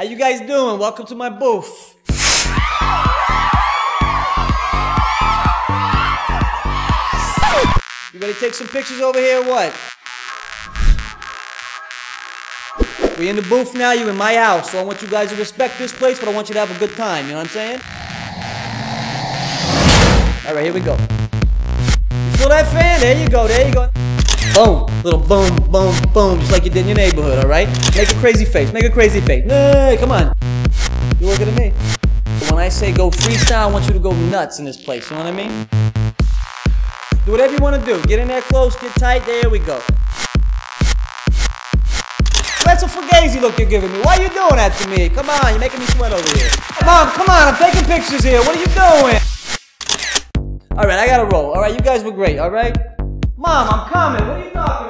How you guys doing? Welcome to my booth. You ready to take some pictures over here what? We in the booth now, you in my house, so I want you guys to respect this place, but I want you to have a good time, you know what I'm saying? Alright, here we go. You feel that fan? There you go, there you go. Boom, little boom, boom, boom, just like you did in your neighborhood, alright? Make a crazy face, make a crazy face. Hey, come on. You're looking at me. When I say go freestyle, I want you to go nuts in this place, you know what I mean? Do whatever you want to do. Get in there close, get tight, there we go. That's a fugazi look you're giving me. Why are you doing that to me? Come on, you're making me sweat over here. Mom, come on, I'm taking pictures here. What are you doing? Alright, I gotta roll. Alright, you guys were great, alright? Mom, I'm coming. What are you talking?